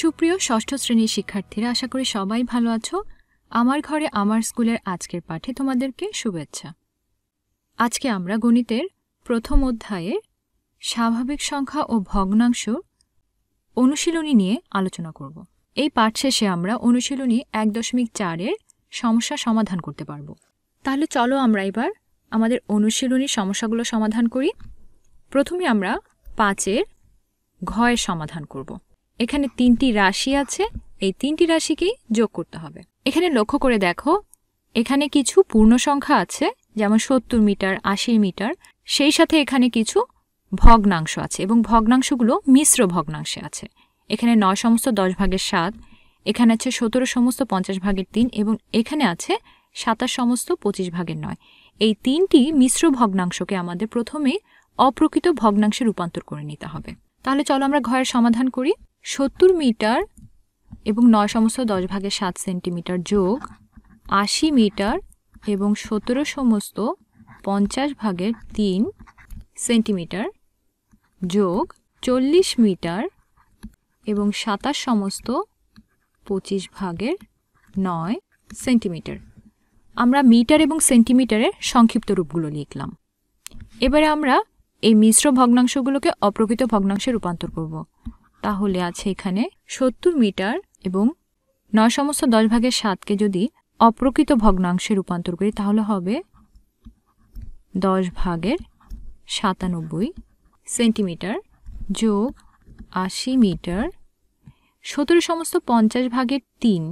সুপ্রিয় ষষ্ঠ শ্রেণির শিক্ষার্থীরা, আশা করি সবাই ভালো আছো। আমার ঘরে আমার স্কুলের আজকের পাঠে তোমাদেরকে শুভেচ্ছা। আজকে আমরা গণিতের প্রথম অধ্যায়ের স্বাভাবিক সংখ্যা ও ভগ্নাংশ অনুশীলনী নিয়ে আলোচনা করব। এই পাঠ শেষে আমরা অনুশীলনী এক দশমিক চারের সমস্যা সমাধান করতে পারব। তাহলে চলো আমরা এবার আমাদের অনুশীলনীর সমস্যাগুলো সমাধান করি। প্রথমে আমরা পাঁচের ঘয়ের সমাধান করব। এখানে তিনটি রাশি আছে, এই তিনটি রাশিকেই যোগ করতে হবে। এখানে লক্ষ্য করে দেখো, এখানে কিছু পূর্ণ সংখ্যা আছে, যেমন সত্তর মিটার, আশি মিটার, সেই সাথে এখানে কিছু ভগ্নাংশ আছে এবং ভগ্নাংশগুলো মিশ্র ভগ্নাংশে আছে। এখানে নয় সমস্ত দশ ভাগের সাত, এখানে আছে সতেরো সমস্ত পঞ্চাশ ভাগের তিন এবং এখানে আছে সাতাশ সমস্ত পঁচিশ ভাগের নয়। এই তিনটি মিশ্র ভগ্নাংশকে আমাদের প্রথমে অপ্রকৃত ভগ্নাংশে রূপান্তর করে নিতে হবে। তাহলে চলো আমরা ঘরের সমাধান করি। সত্তর মিটার এবং নয় সমস্ত দশ ভাগের সাত সেন্টিমিটার যোগ আশি মিটার এবং সতেরো সমস্ত পঞ্চাশ ভাগের তিন সেন্টিমিটার যোগ চল্লিশ মিটার এবং সাতাশ সমস্ত পঁচিশ ভাগের নয় সেন্টিমিটার। আমরা মিটার এবং সেন্টিমিটারের সংক্ষিপ্ত রূপগুলো লিখলাম। এবারে আমরা এই মিশ্র ভগ্নাংশগুলোকে অপ্রকৃত ভগ্নাংশে রূপান্তর করব। তাহলে আছে এখানে সত্তর মিটার এবং নয় সমস্ত দশ ভাগের সাতকে যদি অপ্রকৃত ভগ্নাংশে রূপান্তর করি, তাহলে হবে দশ ভাগের সাতানব্বই সেন্টিমিটার যোগ আশি মিটার। সতেরো সমস্ত পঞ্চাশ ভাগের তিন।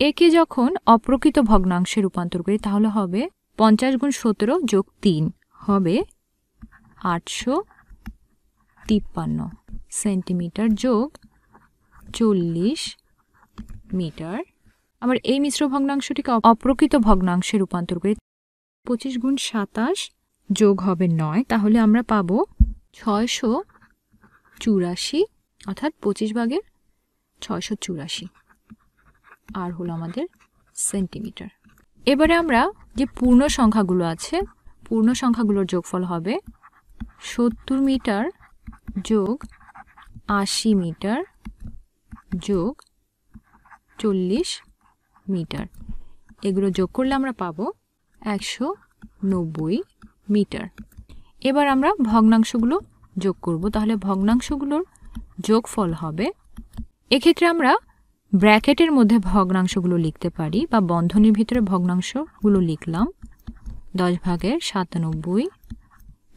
একে যখন অপ্রকৃত ভগ্নাংশে রূপান্তর করি, তাহলে হবে পঞ্চাশ গুণ সতেরো যোগ তিন, হবে আটশো তিপ্পান্ন। সেন্টিমিটার যোগ চল্লিশ মিটার। আবার এই মিশ্র ভগ্নাংশটিকে অপ্রকৃত ভগ্নাংশে রূপান্তর করে পঁচিশ গুণ সাতাশ যোগ হবে নয়। তাহলে আমরা পাবো ছয়শো চুরাশি, অর্থাৎ পঁচিশ ভাগের ছয়শো চুরাশি। আর হলো আমাদের সেন্টিমিটার। এবারে আমরা যে পূর্ণ সংখ্যাগুলো আছে, পূর্ণ সংখ্যাগুলোর যোগফল হবে সত্তর মিটার যোগ আশি মিটার যোগ চল্লিশ মিটার। এগুলো যোগ করলে আমরা পাবো একশো নব্বই মিটার। এবার আমরা ভগ্নাংশগুলো যোগ করব। তাহলে ভগ্নাংশগুলোর যোগফল হবে, এক্ষেত্রে আমরা ব্র্যাকেটের মধ্যে ভগ্নাংশগুলো লিখতে পারি বা বন্ধনীর ভিতরে ভগ্নাংশগুলো লিখলাম। দশ ভাগের সাতানব্বই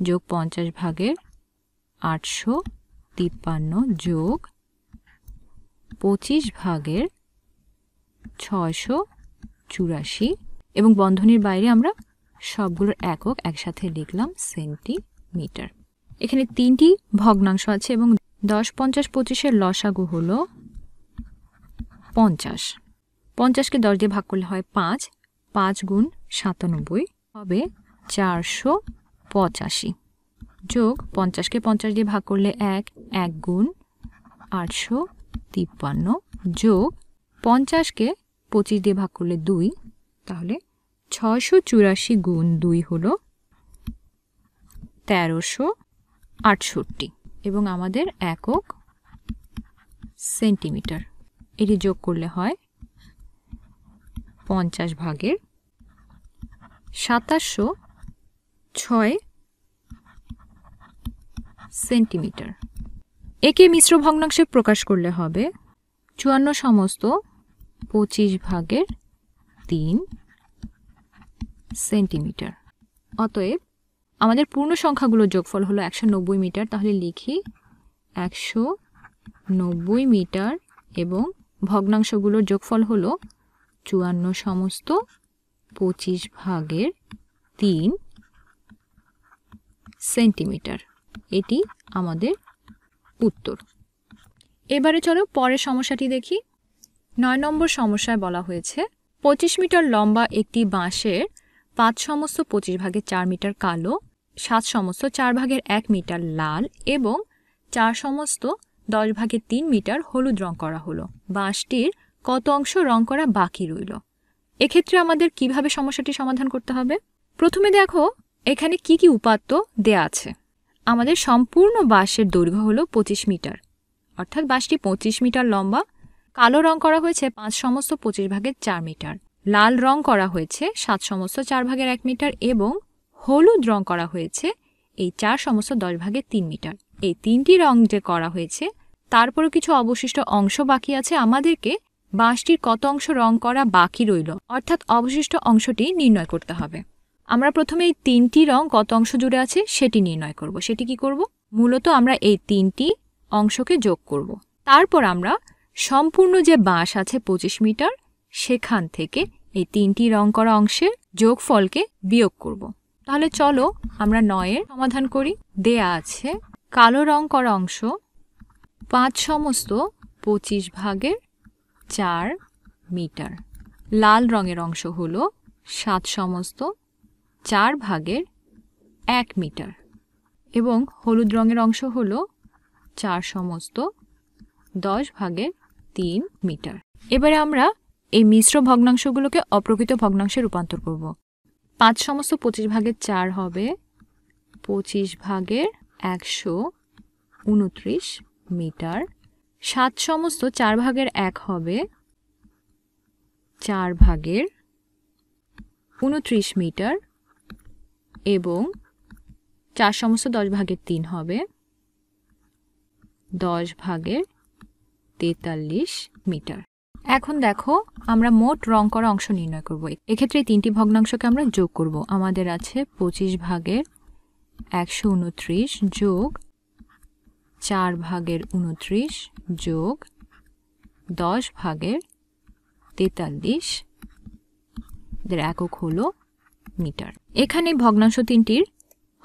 যোগ পঞ্চাশ ভাগের আটশো তিপ্পান্ন যোগ পঁচিশ ভাগের ছয়শো চুরাশি। এবং বন্ধনীর বাইরে আমরা সবগুলোর একক একসাথে লিখলাম সেন্টিমিটার। এখানে তিনটি ভগ্নাংশ আছে এবং দশ, পঞ্চাশ, পঁচিশের লসাগু হল পঞ্চাশ। পঞ্চাশকে দশ দিয়ে ভাগ করলে হয় পাঁচ পাঁচ গুণ সাতানব্বই হবে চারশো পঁচাশি। যোগ পঞ্চাশকে পঞ্চাশ দিয়ে ভাগ করলে এক এক গুণ আটশো তিপ্পান্ন যোগ পঞ্চাশকে পঁচিশ দিয়ে ভাগ করলে দুই, তাহলে ছয়শো চুরাশি গুণ দুই হলো তেরোশো আটষট্টি এবং আমাদের একক সেন্টিমিটার। এটি যোগ করলে হয় পঞ্চাশ ভাগের সাতাশশো ছয় সেন্টিমিটার। একে মিশ্র ভগ্নাংশে প্রকাশ করলে হবে চুয়ান্ন সমস্ত পঁচিশ ভাগের তিন সেন্টিমিটার। অতএব আমাদের পূর্ণ সংখ্যাগুলোর যোগফল হলো একশো নব্বই মিটার, তাহলে লিখি একশো নব্বই মিটার এবং ভগ্নাংশগুলোর যোগফল হলো চুয়ান্ন সমস্ত পঁচিশ ভাগের তিন সেন্টিমিটার। এটি আমাদের উত্তর। এবারে চলো পরের সমস্যাটি দেখি। নয় নম্বর সমস্যায় বলা হয়েছে, পঁচিশ মিটার লম্বা একটি বাঁশের পাঁচ সমস্ত পঁচিশ ভাগের চার মিটার কালো, সাত সমস্ত চার ভাগের এক মিটার লাল এবং চার সমস্ত দশ ভাগের তিন মিটার হলুদ রং করা হলো। বাঁশটির কত অংশ রং করা বাকি রইল? এক্ষেত্রে আমাদের কীভাবে সমস্যাটি সমাধান করতে হবে? প্রথমে দেখো, এখানে কি কি উপাত্ত দেয়া আছে। আমাদের সম্পূর্ণ বাঁশের দৈর্ঘ্য হলো পঁচিশ মিটার। অর্থাৎ বাঁশটি পঁচিশ মিটার লম্বা, কালো রং করা হয়েছে পাঁচ সমস্ত পঁচিশ ভাগের চার মিটার, লাল রং করা হয়েছে সাত সমস্ত চার ভাগের এক মিটার এবং হলুদ রং করা হয়েছে এই চার সমস্ত দশ ভাগের তিন মিটার। এই তিনটি রং যে করা হয়েছে, তারপরও কিছু অবশিষ্ট অংশ বাকি আছে আমাদেরকে। বাঁশটির কত অংশ রং করা বাকি রইল? অর্থাৎ অবশিষ্ট অংশটি নির্ণয় করতে হবে। আমরা প্রথমে এই তিনটি রং কত অংশ জুড়ে আছে সেটি নির্ণয় করব। সেটি কি করব? মূলত আমরা এই তিনটি অংশকে যোগ করব। তারপর আমরা সম্পূর্ণ যে বাঁশ আছে পঁচিশ মিটার, সেখান থেকে এই তিনটি রং করা অংশের যোগফলকে বিয়োগ করব। তাহলে চলো আমরা নয়ের সমাধান করি। দেয়া আছে কালো রং করা অংশ পাঁচ সমস্ত পঁচিশ ভাগের চার মিটার। লাল রঙের অংশ হলো সাত সমস্ত চার ভাগের এক মিটার এবং হলুদ রঙের অংশ হলো চার সমস্ত দশ ভাগের তিন মিটার। এবারে আমরা এই মিশ্র ভগ্নাংশগুলোকে অপ্রকৃত ভগ্নাংশে রূপান্তর করব। পাঁচ সমস্ত পঁচিশ ভাগের চার হবে পঁচিশ ভাগের একশো উনত্রিশ মিটার। সাত সমস্ত চার ভাগের এক হবে চার ভাগের উনত্রিশ মিটার। এবং চার সমস্ত দশ ভাগের তিন হবে দশ ভাগের তেতাল্লিশ মিটার। এখন দেখো, আমরা মোট রং করা অংশ নির্ণয় করব। এক্ষেত্রে তিনটি ভগ্নাংশকে আমরা যোগ করব। আমাদের আছে পঁচিশ ভাগের একশো উনত্রিশ যোগ চার ভাগের উনত্রিশ যোগ দশ ভাগের তেতাল্লিশ। এদের একক হলো মিটার। এখানে ভগ্নাংশ তিনটির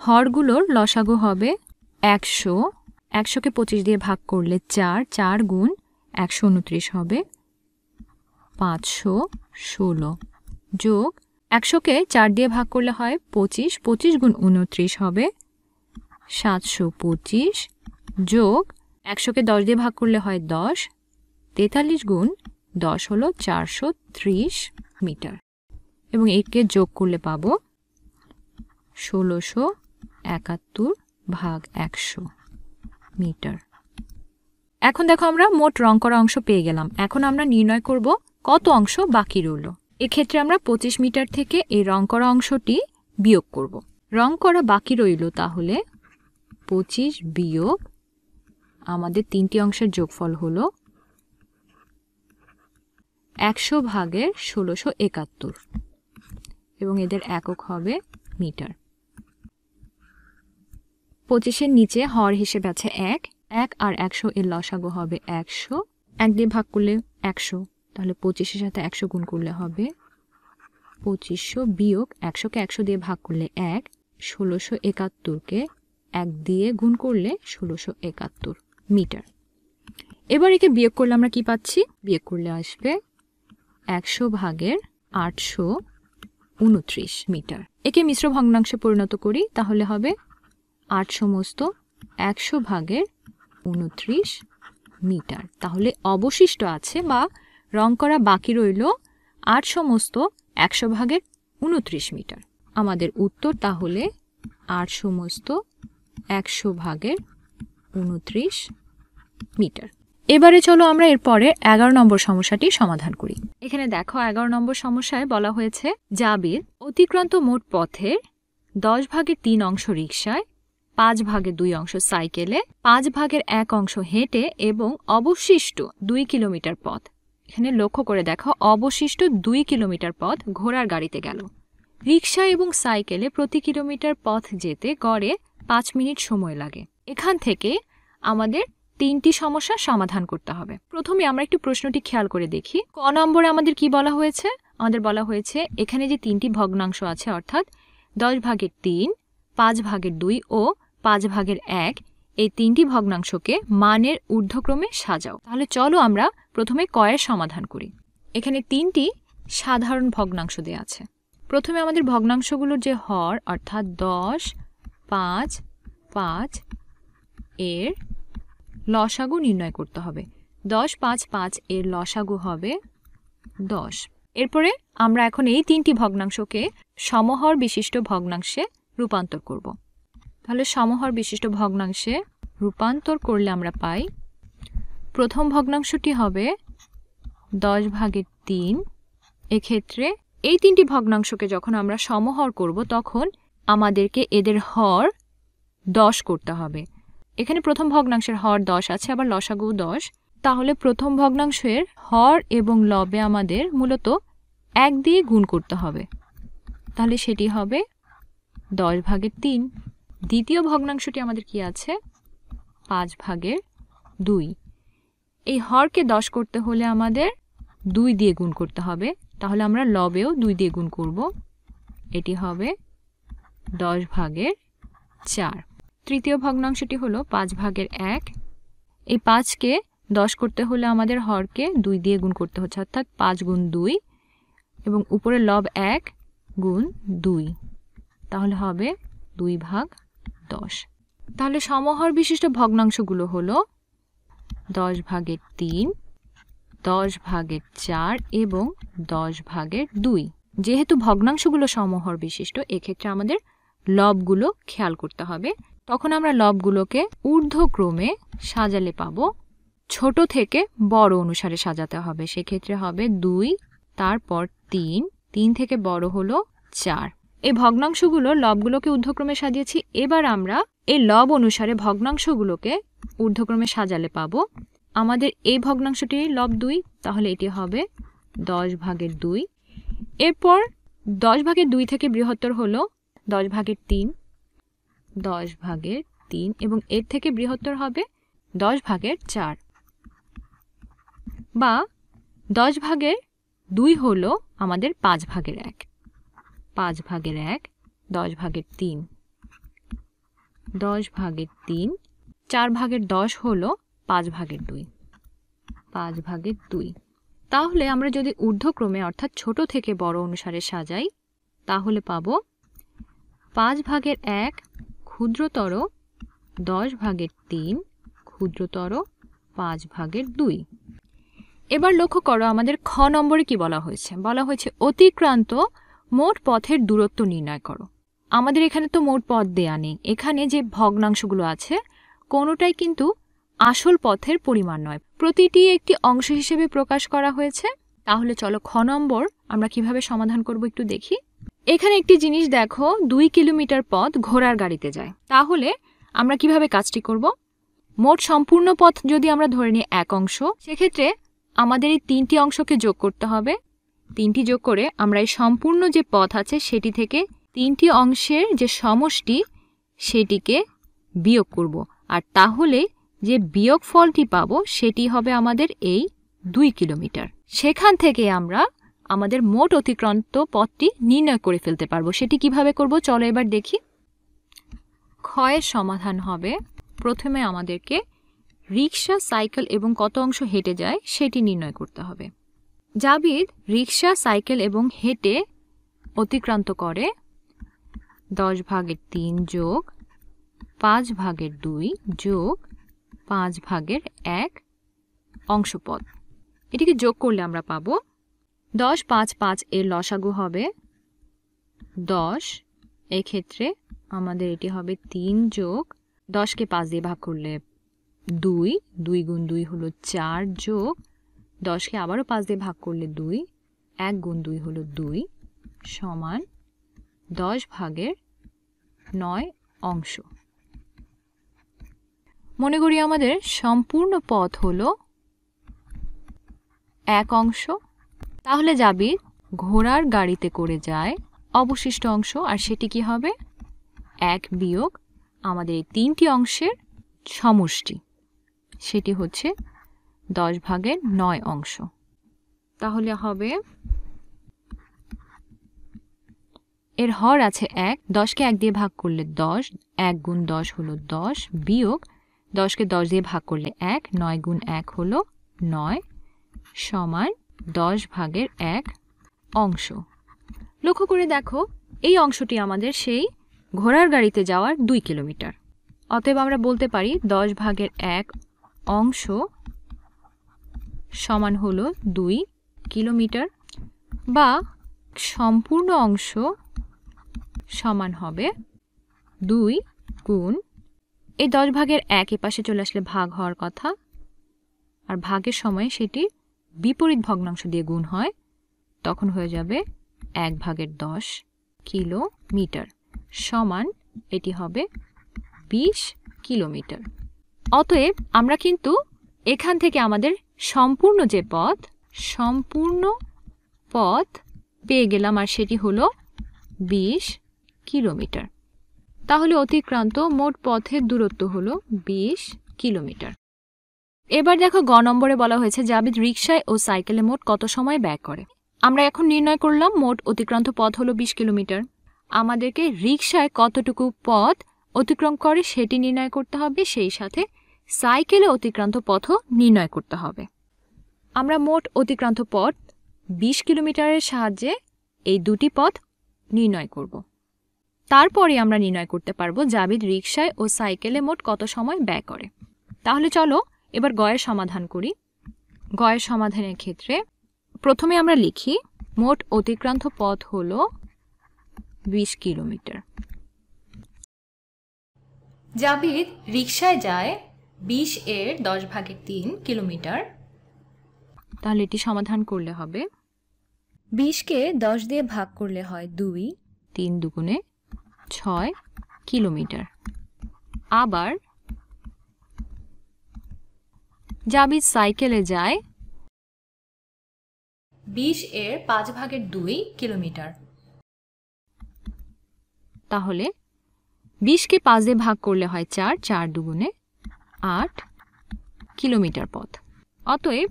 হরগুলোর লসাগু হবে একশো। একশোকে পঁচিশ দিয়ে ভাগ করলে চার চার গুণ একশো উনত্রিশ হবে পাঁচশো ষোলো। যোগ একশোকে চার দিয়ে ভাগ করলে হয় পঁচিশ পঁচিশ গুণ উনত্রিশ হবে সাতশো পঁচিশ। যোগ একশোকে দশ দিয়ে ভাগ করলে হয় দশ, তেতাল্লিশ গুণ দশ হলো চারশো ত্রিশ মিটার। এবং একে যোগ করলে পাবো ষোলোশো একাত্তর ভাগ একশো মিটার। এখন দেখো আমরা মোট রং করা অংশ পেয়ে গেলাম। এখন আমরা নির্ণয় করব কত অংশ বাকি রইল। এক্ষেত্রে আমরা পঁচিশ মিটার থেকে এই রং করা অংশটি বিয়োগ করব। রং করা বাকি রইল তাহলে পঁচিশ বিয়োগ আমাদের তিনটি অংশের যোগফল হলো একশো ভাগের ষোলোশো একাত্তর। এবং এদের একক হবে মিটার। পঁচিশের নিচে হর হিসেবে আছে এক এক আর একশো এর লসাগু হবে একশো। এক দিয়ে ভাগ করলে একশো, তাহলে পঁচিশের সাথে একশো গুণ করলে হবে পঁচিশশো বিয়োগ একশোকে একশো দিয়ে ভাগ করলে এক, ষোলোশো একাত্তরকে এক দিয়ে গুণ করলে ষোলোশো একাত্তর মিটার। এবার একে বিয়োগ করলে আমরা কি পাচ্ছি? বিয়োগ করলে আসবে একশো ভাগের আটশো উনত্রিশ মিটার। একে মিশ্র ভগ্নাংশে পরিণত করি, তাহলে হবে আট সমস্ত একশো ভাগের উনত্রিশ মিটার। তাহলে অবশিষ্ট আছে বা রং করা বাকি রইল আট সমস্ত একশো ভাগের উনত্রিশ মিটার। আমাদের উত্তর তাহলে আট সমস্ত একশো ভাগের উনত্রিশ মিটার। এবারে চলো আমরা এরপরে এগারো নম্বর সমস্যাটি সমাধান করি। এখানে দেখো এগারো নম্বর সমস্যায় বলা হয়েছে জাবির অতিক্রান্ত মোট পথের দশ ভাগের তিন অংশ রিকশায়, পাঁচ ভাগের দুই অংশ সাইকেলে, পাঁচ ভাগের এক অংশ হেঁটে এবং অবশিষ্ট দুই কিলোমিটার পথ। এখানে লক্ষ্য করে দেখো, অবশিষ্ট দুই কিলোমিটার পথ ঘোড়ার গাড়িতে গেল। রিক্সা এবং সাইকেলে প্রতি কিলোমিটার পথ যেতে গড়ে পাঁচ মিনিট সময় লাগে। এখান থেকে আমাদের তিনটি সমস্যা সমাধান করতে হবে। প্রথমে আমরা একটু প্রশ্নটি খেয়াল করে দেখি। ক নম্বরে আমাদের কি বলা হয়েছে? আমাদের বলা হয়েছে, এখানে যে তিনটি ভগ্নাংশ আছে, অর্থাৎ দশ ভাগের তিন, পাঁচ ভাগের দুই ও পাঁচ ভাগের এক, এই তিনটি ভগ্নাংশকে মানের ঊর্ধ্বক্রমে সাজাও। তাহলে চলো আমরা প্রথমে কয়ের সমাধান করি। এখানে তিনটি সাধারণ ভগ্নাংশ দেওয়া আছে। প্রথমে আমাদের ভগ্নাংশগুলোর যে হর, অর্থাৎ দশ, পাঁচ পাঁচ এর লসাগু নির্ণয় করতে হবে। দশ পাঁচ পাঁচ এর লসাগু হবে দশ। এরপরে আমরা এখন এই তিনটি ভগ্নাংশকে সমহর বিশিষ্ট ভগ্নাংশে রূপান্তর করব। তাহলে সমহর বিশিষ্ট ভগ্নাংশে রূপান্তর করলে আমরা পাই, প্রথম ভগ্নাংশটি হবে দশ ভাগের তিন। এক্ষেত্রে এই তিনটি ভগ্নাংশকে যখন আমরা সমহর করব, তখন আমাদেরকে এদের হর দশ করতে হবে। এখানে প্রথম ভগ্নাংশের হর দশ আছে, আবার লসাগু দশ। তাহলে প্রথম ভগ্নাংশের হর এবং লবে আমাদের মূলত এক দিয়ে গুণ করতে হবে। তাহলে সেটি হবে দশ ভাগের তিন। দ্বিতীয় ভগ্নাংশটি আমাদের কি আছে? পাঁচ ভাগের দুই। এই হরকে দশ করতে হলে আমাদের দুই দিয়ে গুণ করতে হবে। তাহলে আমরা লবেও দুই দিয়ে গুণ করব। এটি হবে দশ ভাগের চার। তৃতীয় ভগ্নাংশটি হলো পাঁচ ভাগের এক। এই পাঁচকে দশ করতে হলে আমাদের হরকে দুই দিয়ে গুণ করতে হচ্ছে, অর্থাৎ পাঁচ গুণ দুই এবং উপরে লব এক গুণ দুই। তাহলে হবে দুই ভাগ দশ। তাহলে সমহর বিশিষ্ট ভগ্নাংশগুলো হলো দশ ভাগের তিন, দশ ভাগের চার এবং দশ ভাগের দুই। যেহেতু ভগ্নাংশগুলো সমহর বিশিষ্ট, এক্ষেত্রে আমাদের লবগুলো খেয়াল করতে হবে। তখন আমরা লবগুলোকে ঊর্ধ্বক্রমে সাজালে পাবো। ছোট থেকে বড় অনুসারে সাজাতে হবে। সেক্ষেত্রে হবে দুই, তারপর তিন তিন থেকে বড় হলো চার। এই ভগ্নাংশগুলো লবগুলোকে ঊর্ধ্বক্রমে সাজিয়েছি। এবার আমরা এই লব অনুসারে ভগ্নাংশগুলোকে ঊর্ধ্বক্রমে সাজালে পাবো। আমাদের এই ভগ্নাংশটি লব দুই, তাহলে এটি হবে দশ ভাগের দুই। এরপর দশ ভাগের দুই থেকে বৃহত্তর হলো দশ ভাগের তিন। দশ ভাগের তিন এবং এর থেকে বৃহত্তর হবে দশ ভাগের চার। বা দশ ভাগের দুই হলো আমাদের পাঁচ ভাগের এক। পাঁচ ভাগের এক, দশ ভাগের তিন। দশ ভাগের তিন, চার ভাগের দশ হলো পাঁচ ভাগের দুই। পাঁচ ভাগের দুই। তাহলে আমরা যদি ঊর্ধ্বক্রমে অর্থাৎ ছোট থেকে বড় অনুসারে সাজাই, তাহলে পাব পাঁচ ভাগের এক ক্ষুদ্রতর দশ ভাগের তিন, ক্ষুদ্রতর পাঁচ ভাগের দুই। এবার লক্ষ্য করো আমাদের খ নম্বরে কি বলা হয়েছে। বলা হয়েছে, অতিক্রান্ত মোট পথের দূরত্ব নির্ণয় করো। আমাদের এখানে তো মোট পথ দেয়া নেই। এখানে যে ভগ্নাংশগুলো আছে, কোনোটাই কিন্তু আসল পথের পরিমাণ নয়। প্রতিটি একটি অংশ হিসেবে প্রকাশ করা হয়েছে। তাহলে চলো খ নম্বর আমরা কীভাবে সমাধান করব একটু দেখি। এখানে একটি জিনিস দেখো, দুই কিলোমিটার পথ ঘোড়ার গাড়িতে যায়। তাহলে আমরা কীভাবে কাজটি করব? মোট সম্পূর্ণ পথ যদি আমরা ধরে নিই এক অংশ, সেক্ষেত্রে আমাদের এই তিনটি অংশকে যোগ করতে হবে। তিনটি যোগ করে আমরা এই সম্পূর্ণ যে পথ আছে, সেটি থেকে তিনটি অংশের যে সমষ্টি, সেটিকে বিয়োগ করব। আর তাহলে যে বিয়োগ ফলটি পাবো, সেটি হবে আমাদের এই দুই কিলোমিটার। সেখান থেকে আমরা আমাদের মোট অতিক্রান্ত পথটি নির্ণয় করে ফেলতে পারব। সেটি কীভাবে করব? চলো এবার দেখি। ক্ষয়ের সমাধান হবে। প্রথমে আমাদেরকে রিক্সা সাইকেল এবং কত অংশ হেঁটে যায় সেটি নির্ণয় করতে হবে। জাবিদ রিক্সা সাইকেল এবং হেঁটে অতিক্রান্ত করে। দশ ভাগের তিন যোগ পাঁচ ভাগের দুই যোগ পাঁচ ভাগের এক অংশপদ। এটিকে যোগ করলে আমরা পাব দশ পাঁচ পাঁচ এর লসাগু হবে দশ। এক্ষেত্রে আমাদের এটি হবে তিন যোগ দশকে পাঁচ দিয়ে ভাগ করলে দুই। দুই গুণ দুই হলো চার যোগ দশকে আবারও পাঁচ দিয়ে ভাগ করলে দুই। এক গুণ দুই হলো দুই সমান দশ ভাগের নয় অংশ। মনে করি আমাদের সম্পূর্ণ পথ হলো এক অংশ তাহলে যাবি ঘোড়ার গাড়িতে করে যায় অবশিষ্ট অংশ, আর সেটি কি হবে? এক বিয়োগ আমাদের এই তিনটি অংশের সমষ্টি। সেটি হচ্ছে দশ ভাগের নয় অংশ। তাহলে হবে এর হর আছে এক, দশকে এক দিয়ে ভাগ করলে দশ, এক গুণ দশ হলো দশ বিয়োগ দশকে দশ দিয়ে ভাগ করলে এক, নয় গুণ এক হলো নয় সমান দশ ভাগের এক অংশ। লক্ষ্য করে দেখো, এই অংশটি আমাদের সেই ঘোড়ার গাড়িতে যাওয়ার দুই কিলোমিটার। অতএব আমরা বলতে পারি দশ ভাগের এক অংশ সমান হলো দুই কিলোমিটার বা সম্পূর্ণ অংশ সমান হবে দুই গুণ। এই দশ ভাগের এক এ পাশে চলে আসলে ভাগ হওয়ার কথা। আর ভাগের সময় সেটি বিপরীত ভগ্নাংশ দিয়ে গুণ হয়, তখন হয়ে যাবে এক ভাগের দশ কিলোমিটার সমান এটি হবে বিশ কিলোমিটার। অতএব আমরা কিন্তু এখান থেকে আমাদের সম্পূর্ণ যে পথ, সম্পূর্ণ পথ পেয়ে গেলাম আর সেটি হলো বিশ কিলোমিটার। তাহলে অতিক্রান্ত মোট পথের দূরত্ব হলো বিশ কিলোমিটার। এবার দেখো গ নম্বরে বলা হয়েছে জাবিদ রিক্সায় ও সাইকেলে মোট কত সময় ব্যয় করে? আমরা এখন নির্ণয় করলাম মোট অতিক্রান্ত পথ হলো বিশ কিলোমিটার। আমাদেরকে রিক্সায় কতটুকু পথ অতিক্রম করে সেটি নির্ণয় করতে হবে, সেই সাথে সাইকেলে অতিক্রান্ত পথও নির্ণয় করতে হবে। আমরা মোট অতিক্রান্ত পথ বিশ কিলোমিটারের সাহায্যে এই দুটি পথ নির্ণয় করব। তারপরে আমরা নির্ণয় করতে পারব জাবিদ রিক্সায় ও সাইকেলে মোট কত সময় ব্যয় করে। তাহলে চলো এবার গয়ের সমাধান করি। গয়ের সমাধানের ক্ষেত্রে প্রথমে আমরা লিখি মোট অতিক্রান্ত পথ হল বিশ কিলোমিটার। জাবিদ রিকশায় যায় বিশ এর দশ ভাগের তিন কিলোমিটার। তাহলে এটি সমাধান করলে হবে। বিশকে দশ দিয়ে ভাগ করলে হয় দুই। তিন দুগুণে ছয় কিলোমিটার। আবার জাবিদ সাইকেলে যায়। বিশ এর পাঁচ ভাগের দুই কিলোমিটার। তাহলে বিশকে পাঁচ দিয়ে ভাগ করলে হয় চার চার দুগুণে আট কিলোমিটার পথ। অতএব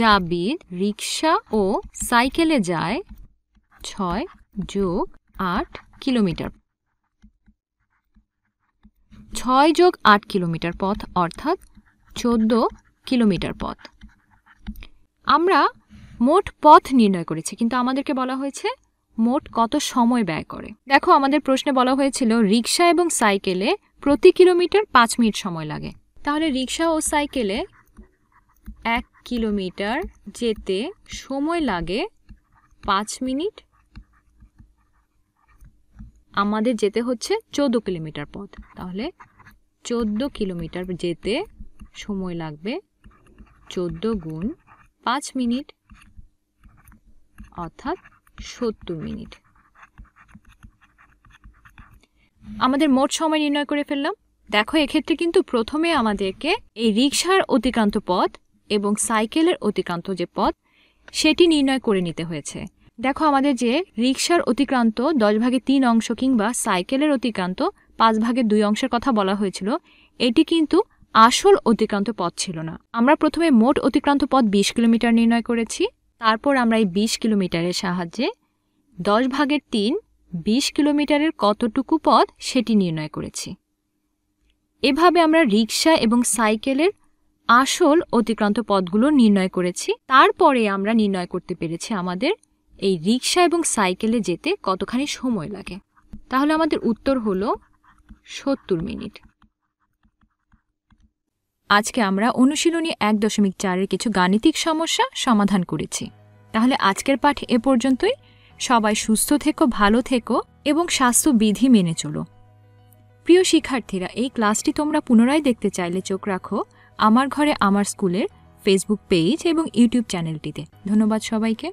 জাবিদ রিক্সা ও সাইকেলে যায় ছয় যোগ আট কিলোমিটার। ছয় যোগ আট কিলোমিটার পথ অর্থাৎ চোদ্দ কিলোমিটার পথ। আমরা মোট পথ নির্ণয় করেছি, কিন্তু আমাদেরকে বলা হয়েছে মোট কত সময় ব্যয় করে। দেখো, আমাদের প্রশ্নে বলা হয়েছিল রিক্সা এবং সাইকেলে প্রতি কিলোমিটার পাঁচ মিনিট সময় লাগে। তাহলে রিক্সা ও সাইকেলে এক কিলোমিটার যেতে সময় লাগে পাঁচ মিনিট। আমাদের যেতে হচ্ছে চোদ্দ কিলোমিটার পথ। তাহলে চোদ্দ কিলোমিটার যেতে সময় লাগবে চোদ্দ গুণ পাঁচ মিনিট, অর্থাৎ সত্তর মিনিট। আমাদের মোট সময় নির্ণয় করে ফেললাম। দেখো, এক্ষেত্রে কিন্তু প্রথমে আমাদেরকে এই রিক্সার অতিক্রান্ত পথ এবং সাইকেলের অতিক্রান্ত যে পথ, সেটি নির্ণয় করে নিতে হয়েছে। দেখো, আমাদের যে রিক্সার অতিক্রান্ত দশ ভাগে তিন অংশ কিংবা সাইকেলের অতিক্রান্ত পাঁচ ভাগে দুই অংশের কথা বলা হয়েছিল, এটি কিন্তু আসল অতিক্রান্ত পথ ছিল না। আমরা প্রথমে মোট অতিক্রান্ত পথ বিশ কিলোমিটার নির্ণয় করেছি, তারপর আমরা এই বিশ কিলোমিটারের সাহায্যে দশ ভাগের তিন বিশ কিলোমিটারের কতটুকু পথ সেটি নির্ণয় করেছি। এভাবে আমরা রিক্সা এবং সাইকেলের আসল অতিক্রান্ত পথগুলো নির্ণয় করেছি। তারপরে আমরা নির্ণয় করতে পেরেছি আমাদের এই রিক্সা এবং সাইকেলে যেতে কতখানি সময় লাগে। তাহলে আমাদের উত্তর হলো সত্তর মিনিট। আজকে আমরা অনুশীলনী এক দশমিক চারের কিছু গাণিতিক সমস্যা সমাধান করেছি। তাহলে আজকের পাঠ এ পর্যন্তই। সবাই সুস্থ থেকো, ভালো থেকো এবং স্বাস্থ্যবিধি মেনে চলো। প্রিয় শিক্ষার্থীরা, এই ক্লাসটি তোমরা পুনরায় দেখতে চাইলে চোখ রাখো আমার ঘরে, আমার স্কুলের ফেসবুক পেজ এবং ইউটিউব চ্যানেলটিতে ধন্যবাদ সবাইকে।